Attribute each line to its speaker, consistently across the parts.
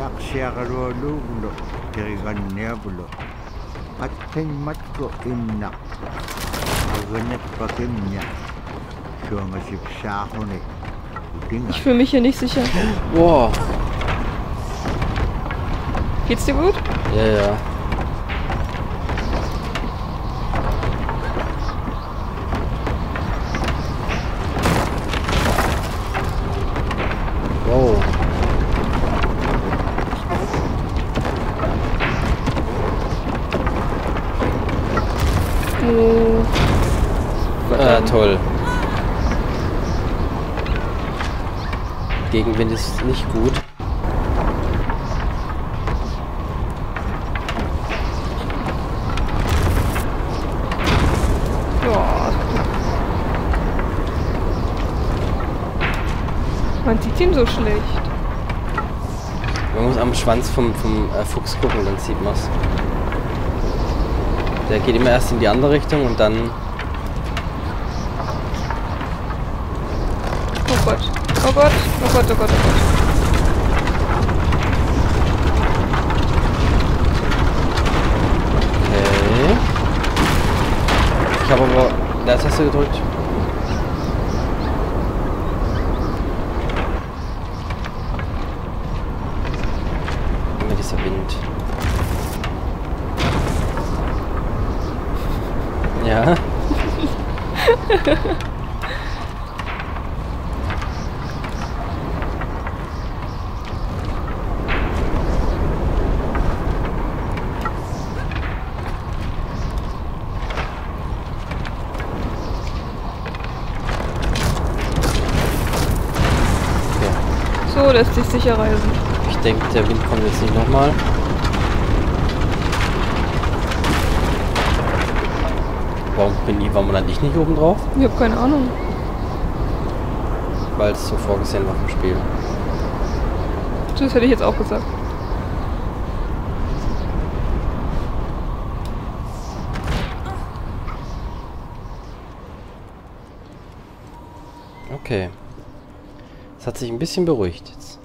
Speaker 1: siaqsiaqalualuugulo kiriganniapulo attingmatku inna aganakpakimnya suangasipsaaquni
Speaker 2: Ich fühle mich hier nicht sicher.
Speaker 3: Boah.
Speaker 2: Geht's dir gut?
Speaker 3: Ja, ja. Wow.
Speaker 2: Oh.
Speaker 3: Ah, toll. Gegenwind ist nicht gut.
Speaker 2: Man sieht ihn so schlecht.
Speaker 3: Man muss am Schwanz vom, vom äh, Fuchs gucken, dann sieht man's. Der geht immer erst in die andere Richtung und dann...
Speaker 2: Oh Gott. Oh Gott. Oh Gott, oh Gott, oh Gott.
Speaker 3: Okay. Ich habe aber Leertaste gedrückt. Immer dieser Wind. Ja. Okay.
Speaker 2: So lässt sich sicher reisen.
Speaker 3: Ich denke, der Wind kommt jetzt nicht nochmal. Warum bin ich, warum lande ich nicht oben drauf?
Speaker 2: Ich habe keine Ahnung.
Speaker 3: Weil es so vorgesehen war vom Spiel.
Speaker 2: Das hätte ich jetzt auch gesagt.
Speaker 3: Okay. Es hat sich ein bisschen beruhigt jetzt.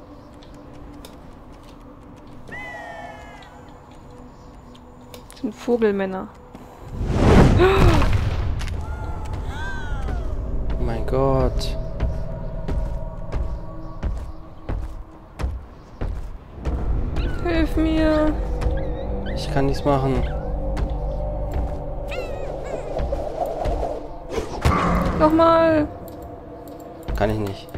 Speaker 2: Das sind Vogelmänner.
Speaker 3: Oh mein Gott.
Speaker 2: Hilf mir.
Speaker 3: Ich kann nichts machen.
Speaker 2: Nochmal.
Speaker 3: Kann ich nicht.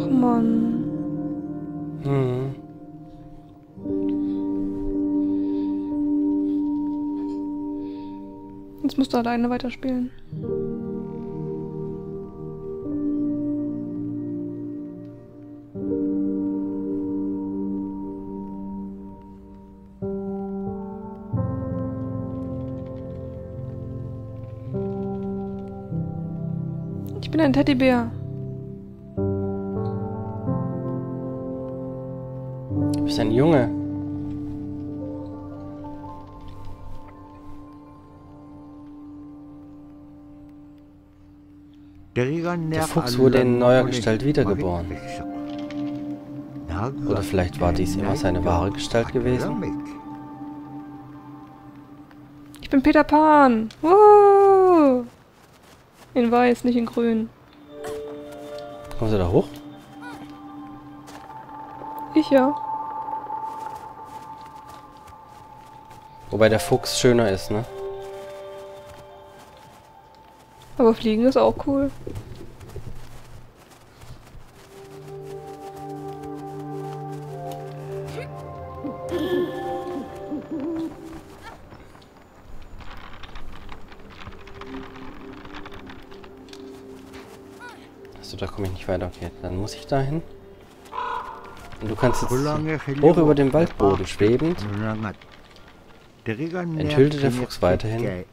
Speaker 2: Och Mann.
Speaker 3: Hm.
Speaker 2: Jetzt musst du alleine weiterspielen. Ich bin ein Teddybär.
Speaker 3: Junge.
Speaker 1: Der
Speaker 3: Fuchs wurde in neuer Gestalt wiedergeboren. Oder vielleicht war dies immer seine wahre Gestalt gewesen?
Speaker 2: Ich bin Peter Pan. Woo! In weiß, nicht in grün.
Speaker 3: Kommen Sie da hoch?
Speaker 2: Ich ja.
Speaker 3: Wobei der Fuchs schöner ist, ne?
Speaker 2: Aber fliegen ist auch cool.
Speaker 3: Achso, da komme ich nicht weiter. Okay, dann muss ich da hin. Und du kannst jetzt hoch über dem Waldboden schwebend enthüllte der Fuchs weiterhin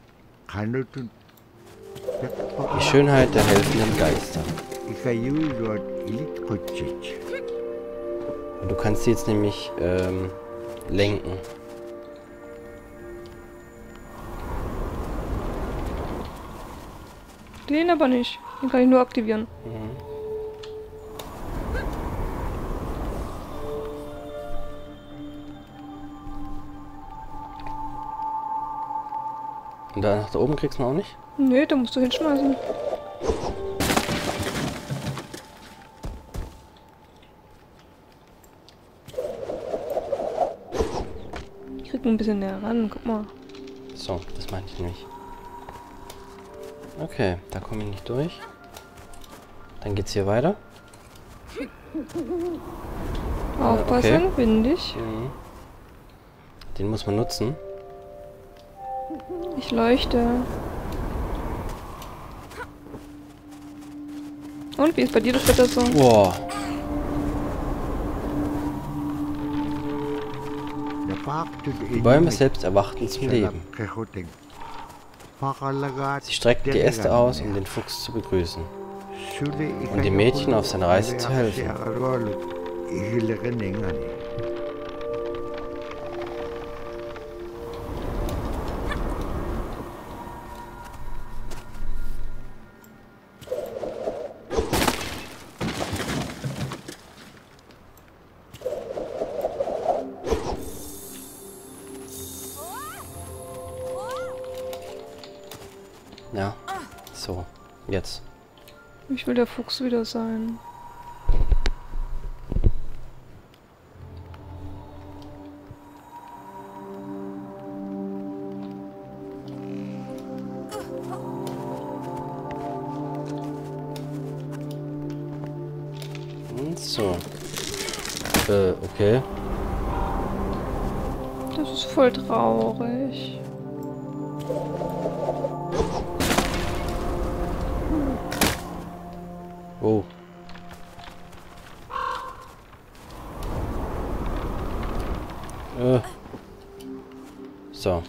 Speaker 3: die Schönheit der helfenden Geister. Und du kannst sie jetzt nämlich ähm, lenken.
Speaker 2: Den aber nicht. Den kann ich nur aktivieren.
Speaker 3: Mhm. Und da nach da oben kriegst du auch nicht?
Speaker 2: Nee, da musst du hinschmeißen. Ich krieg ein bisschen näher ran, guck mal.
Speaker 3: So, das meinte ich nämlich. Okay, da komme ich nicht durch. Dann geht's hier weiter.
Speaker 2: Aufpassen,
Speaker 3: okay.
Speaker 2: windig.
Speaker 3: Mhm. Den muss man nutzen.
Speaker 2: Ich leuchte. Und wie ist bei dir das Wetter so?
Speaker 3: Boah. Die Bäume selbst erwachten zum Leben. Sie streckten die Äste aus, um den Fuchs zu begrüßen.
Speaker 1: und dem Mädchen auf seiner Reise zu helfen.
Speaker 2: Will der Fuchs wieder sein.
Speaker 3: Und so. Äh, okay.
Speaker 2: Das ist voll traurig.
Speaker 3: Oh. Äh. So.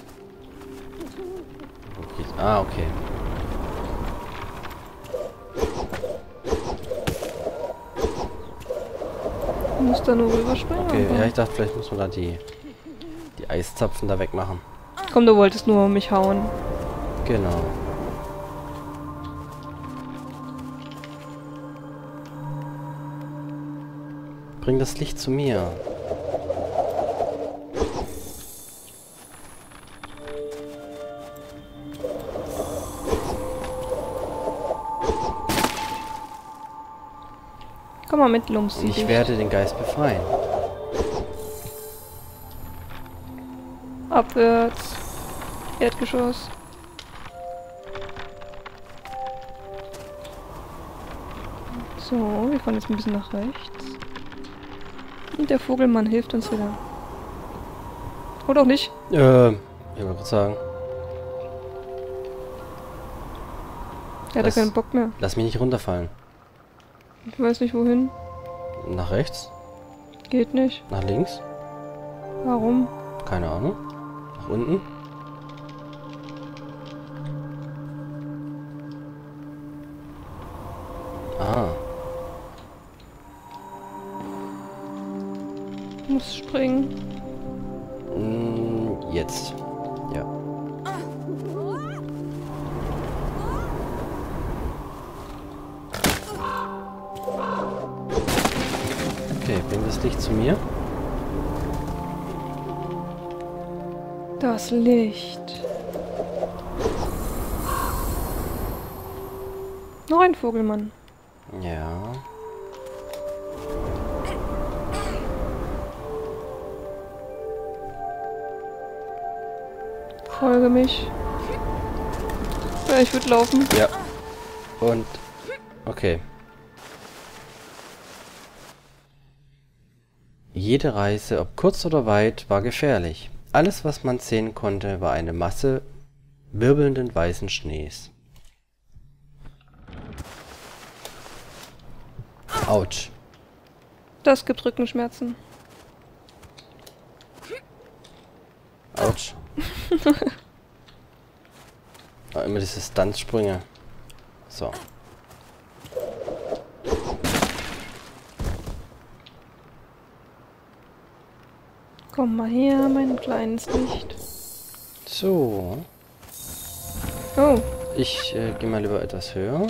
Speaker 3: Okay. Ah, okay.
Speaker 2: Du musst da nur rüberspringen.
Speaker 3: Okay, ja, ich dachte, vielleicht muss man da die, die Eiszapfen da wegmachen.
Speaker 2: Komm, du wolltest nur mich hauen.
Speaker 3: Genau. Bring das Licht zu mir.
Speaker 2: Komm mal mit, Lumsi.
Speaker 3: Ich werde den Geist befreien.
Speaker 2: Abwärts. Erdgeschoss. So, wir fahren jetzt ein bisschen nach rechts. Und der Vogelmann hilft uns wieder. Oder auch nicht.
Speaker 3: Äh, ich wollte gerade sagen.
Speaker 2: Er hat keinen Bock mehr.
Speaker 3: Lass mich nicht runterfallen.
Speaker 2: Ich weiß nicht wohin.
Speaker 3: Nach rechts?
Speaker 2: Geht nicht.
Speaker 3: Nach links?
Speaker 2: Warum?
Speaker 3: Keine Ahnung. Nach unten?
Speaker 2: Noch ein Vogelmann.
Speaker 3: Ja.
Speaker 2: Folge mich. Ja, ich würde laufen.
Speaker 3: Ja. Und. Okay. Jede Reise, ob kurz oder weit, war gefährlich. Alles, was man sehen konnte, war eine Masse wirbelnden weißen Schnees. Autsch.
Speaker 2: Das gibt Rückenschmerzen.
Speaker 3: Autsch. oh, immer diese Stuntsprünge. So.
Speaker 2: Komm mal her, mein kleines Licht.
Speaker 3: So.
Speaker 2: Oh,
Speaker 3: Ich äh, gehe mal lieber etwas höher.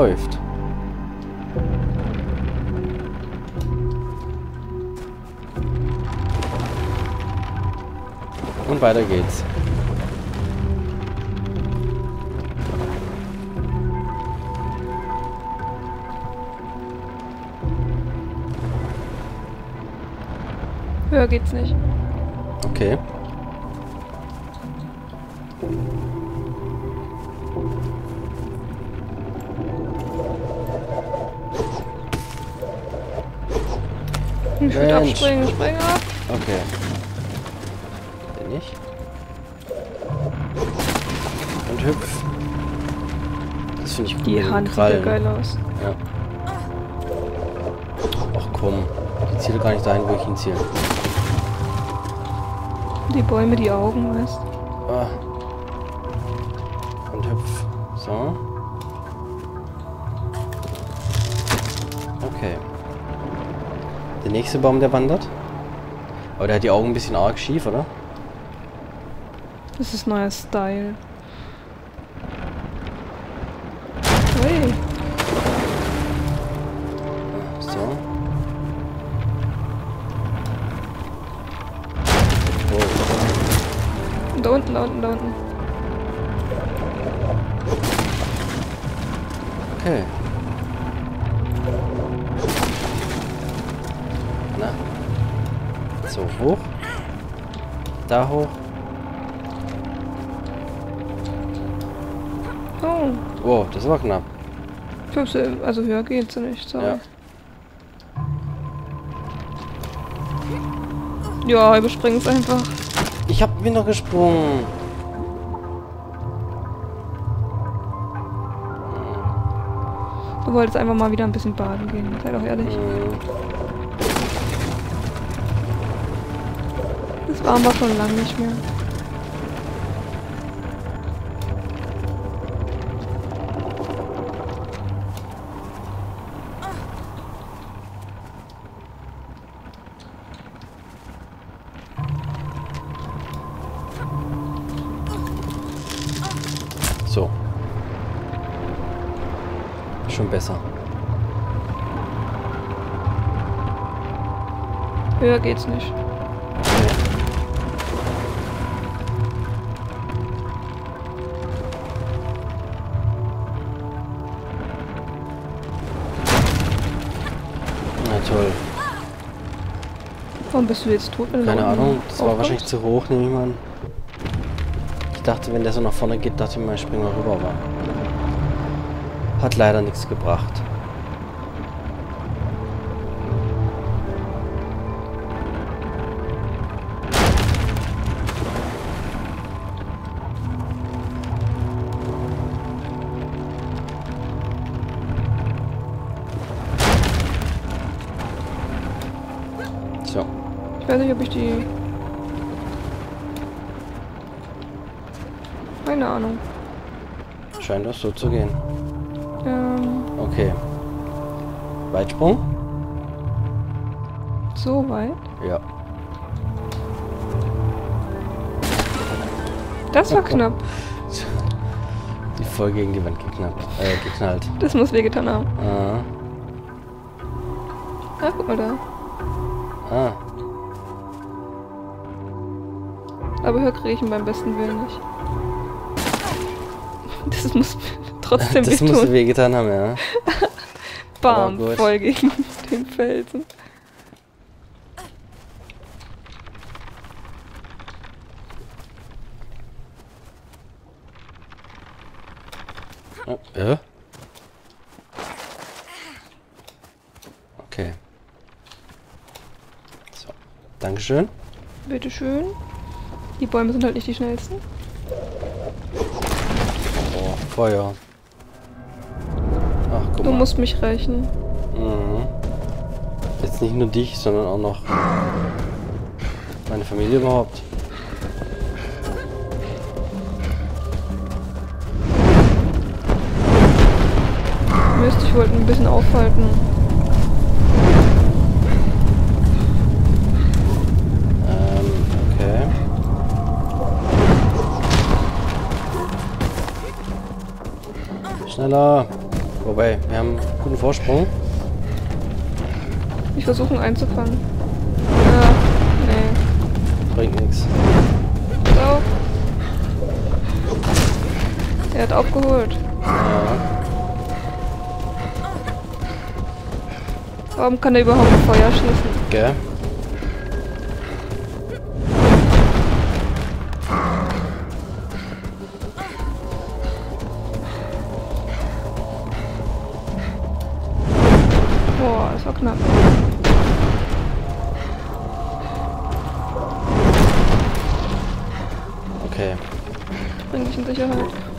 Speaker 3: Läuft. Und weiter geht's.
Speaker 2: höher geht's nicht.
Speaker 3: Okay.
Speaker 2: Würde
Speaker 3: Mensch.
Speaker 2: abspringen, spring ab.
Speaker 3: Okay. Bin ich. Und hüpf. Das finde ich gut.
Speaker 2: Die
Speaker 3: den
Speaker 2: Hand sieht geil aus.
Speaker 3: Ja. Ach komm. Ich ziele gar nicht dahin, wo ich hinziele.
Speaker 2: Die Bäume, die Augen, weißt
Speaker 3: Ah. Und hüpf. So. Okay. Der nächste Baum, der wandert. Aber der hat die Augen ein bisschen arg schief, oder?
Speaker 2: Das ist neuer Style. Da
Speaker 3: hoch.
Speaker 2: Oh,
Speaker 3: Wow, das war knapp.
Speaker 2: also höher geht's nicht, sorry.
Speaker 3: Ja.
Speaker 2: Ja, überspring's einfach.
Speaker 3: Ich hab wieder gesprungen.
Speaker 2: Du wolltest einfach mal wieder ein bisschen baden gehen, sei doch ehrlich.
Speaker 3: Hm.
Speaker 2: Das waren wir schon lange nicht mehr.
Speaker 3: So. Schon besser.
Speaker 2: Höher geht's nicht.
Speaker 3: Toll.
Speaker 2: Warum bist du jetzt tot?
Speaker 3: Keine Ahnung. Das war wahrscheinlich zu hoch, nehme ich mal an. Ich dachte, wenn der so nach vorne geht, dachte ich mal, ich springe mal rüber, aber... Hat leider nichts gebracht.
Speaker 2: Die... Keine Ahnung.
Speaker 3: Scheint das so zu gehen.
Speaker 2: Ähm,
Speaker 3: Okay. Weitsprung?
Speaker 2: so weit.
Speaker 3: Ja.
Speaker 2: Das war knapp.
Speaker 3: Die voll gegen die Wand geknappt, äh, geknallt.
Speaker 2: Das muss wehgetan haben.
Speaker 3: Ah.
Speaker 2: Ah, guck mal da.
Speaker 3: Ah.
Speaker 2: Höher kriege ich ihn beim besten Willen nicht. Das muss trotzdem
Speaker 3: Das muss
Speaker 2: wehtun.
Speaker 3: wehgetan haben, ja.
Speaker 2: Bam, voll gegen den Felsen.
Speaker 3: Oh, äh? Okay. So. Dankeschön.
Speaker 2: Bitteschön. Die Bäume sind halt nicht die schnellsten.
Speaker 3: Oh, Feuer. Ach, guck
Speaker 2: Du
Speaker 3: mal.
Speaker 2: musst mich rächen.
Speaker 3: Mhm. Jetzt nicht nur dich, sondern auch noch meine Familie überhaupt.
Speaker 2: Mist, ich wollte ein bisschen aufhalten.
Speaker 3: Schneller. Wobei, wir haben einen guten Vorsprung.
Speaker 2: Ich versuche ihn einzufangen. Ja, nee.
Speaker 3: Bringt nichts.
Speaker 2: So. Er hat aufgeholt.
Speaker 3: Ja.
Speaker 2: Warum kann er überhaupt Feuer schießen?
Speaker 3: Gell?
Speaker 2: Boah, Bring dich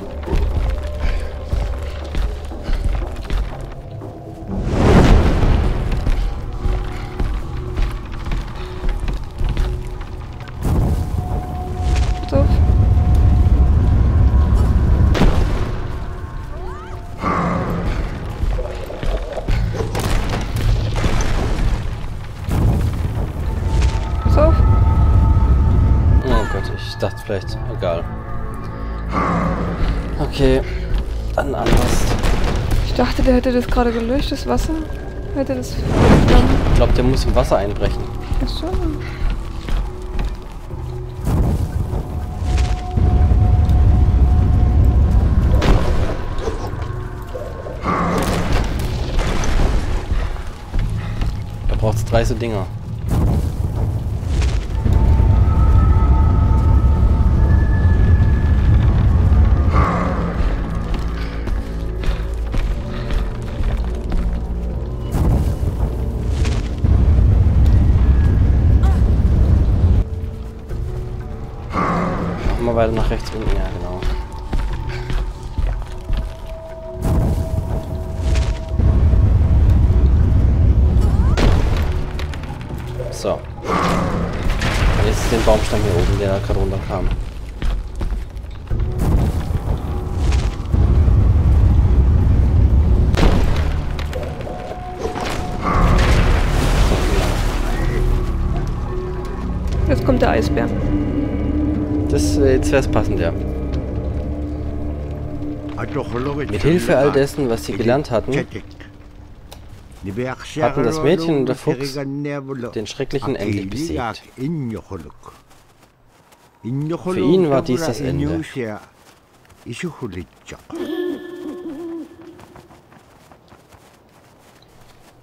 Speaker 3: dachte,
Speaker 2: der hätte das gerade gelöscht, das Wasser. Hätte das.
Speaker 3: Ich glaube, der muss im Wasser einbrechen.
Speaker 2: Achso.
Speaker 3: Da braucht es drei so Dinger. Weiter nach rechts unten, ja genau. So. Und jetzt den Baumstamm hier oben, der gerade runterkam.
Speaker 2: Jetzt kommt der Eisbär.
Speaker 3: Das, äh, jetzt wäre es passend, ja.
Speaker 4: Mit Hilfe all dessen, was sie gelernt hatten,
Speaker 3: hatten das Mädchen und der Fuchs den Schrecklichen endlich besiegt.
Speaker 4: Für ihn war dies das Ende.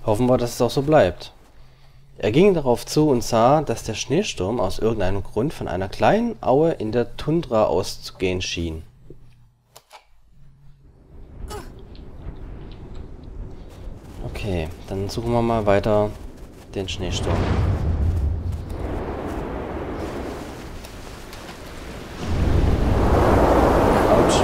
Speaker 3: Hoffen wir, dass es auch so bleibt. Er ging darauf zu und sah, dass der Schneesturm aus irgendeinem Grund von einer kleinen Aue in der Tundra auszugehen schien. Okay, dann suchen wir mal weiter den Schneesturm. Autsch.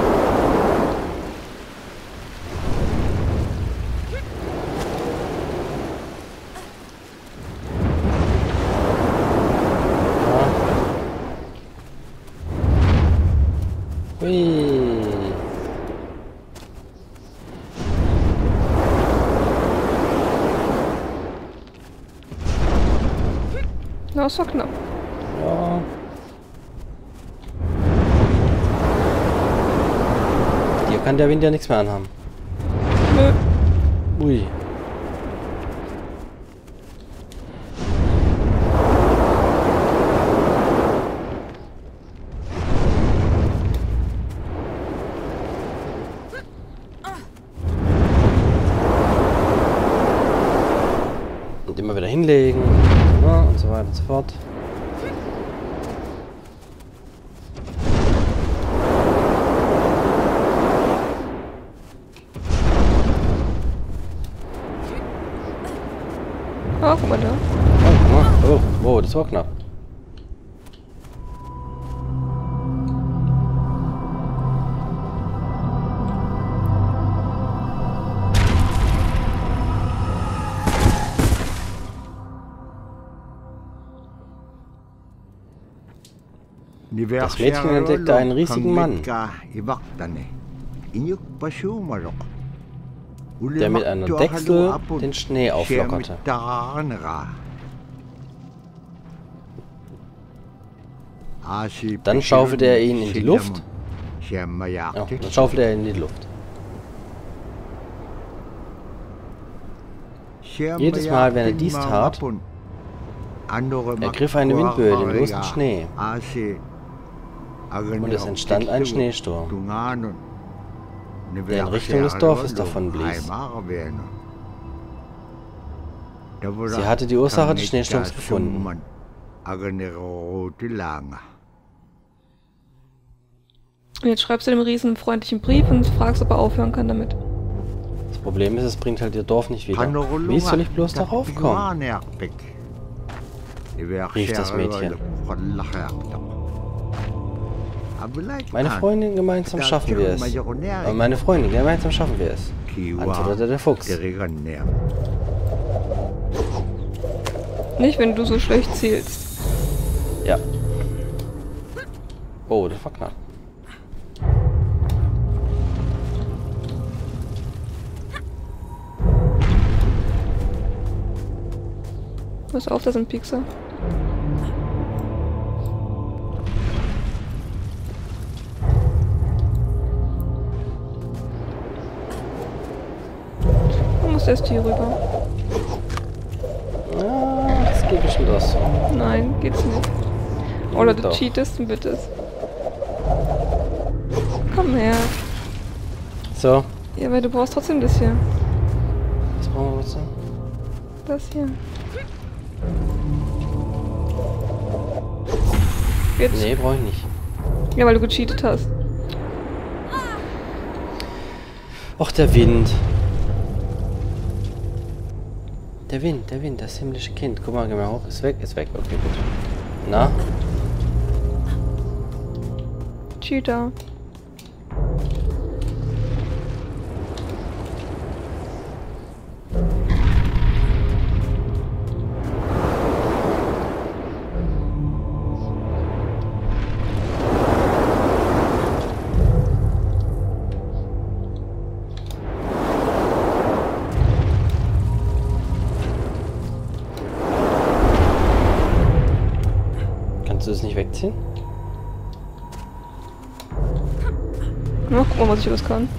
Speaker 3: Ja. Hui.
Speaker 2: Na, das war knapp.
Speaker 3: Ja. Dir kann der Wind ja nichts mehr anhaben. Und so weiter und so fort.
Speaker 2: Ah, guck mal da.
Speaker 3: Oh, guck mal. Oh, wow, das war knapp.
Speaker 5: Das Mädchen entdeckte einen riesigen Mann,
Speaker 3: der mit einem Dechsel den Schnee auflockerte. Dann schaufelte er ihn in die Luft. Ja, dann schaufelte er ihn in die Luft.
Speaker 5: Jedes Mal, wenn er dies tat,
Speaker 3: ergriff eine Windböe den losen Schnee und es entstand ein Schneesturm, der in Richtung des Dorfes davon blies. Sie hatte die Ursache des Schneesturms gefunden.
Speaker 2: Und jetzt schreibst du dem Riesen einen freundlichen Brief und fragst, ob er aufhören kann damit.
Speaker 3: Das Problem ist, es bringt halt ihr Dorf nicht wieder. Wie soll ich bloß darauf kommen? rief das Mädchen. Meine Freundin gemeinsam schaffen wir es. Aber meine Freundin gemeinsam schaffen wir es. Antwortete der Fuchs.
Speaker 2: Nicht, wenn du so schlecht zielst.
Speaker 3: Ja. Oh, das war knapp.
Speaker 2: Pass auf, da sind Pixel. Musst erst hier rüber.
Speaker 3: Ah, das geht bestimmt aus.
Speaker 2: Nein, geht's nicht. Oder du
Speaker 3: Doch.
Speaker 2: cheatest und bittest. Komm her.
Speaker 3: So,
Speaker 2: Ja, weil du brauchst trotzdem das hier.
Speaker 3: was brauchen wir jetzt? noch?
Speaker 2: Das hier. Jetzt.
Speaker 3: Nee, brauche ich nicht.
Speaker 2: Ja, weil du gecheatet hast.
Speaker 3: Och, der Wind. Der Wind, der Wind, das himmlische Kind. Guck mal, geh mal hoch. Ist weg, ist weg. Okay, gut. Na?
Speaker 2: Cheater. Na, guck mal, was ich alles kann.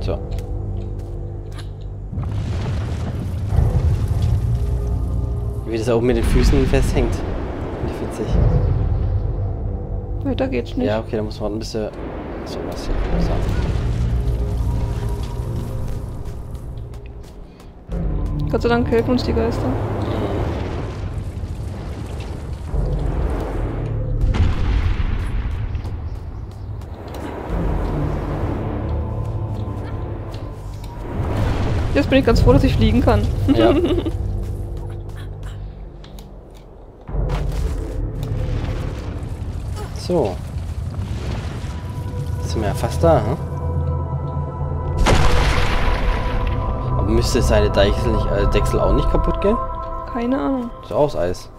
Speaker 3: So. Wie das auch mit den Füßen festhängt. Finde ich witzig.
Speaker 2: Weiter geht's nicht.
Speaker 3: Ja, okay, da muss man ein bisschen. So was hier. So.
Speaker 2: Gott sei Dank helfen uns die Geister. Jetzt bin ich ganz froh, dass ich fliegen kann.
Speaker 3: Ja. so. Jetzt sind wir ja fast da, hm? Aber müsste seine Deichsel nicht, äh, Dechsel auch nicht kaputt gehen?
Speaker 2: Keine Ahnung.
Speaker 3: Ist auch aus Eis.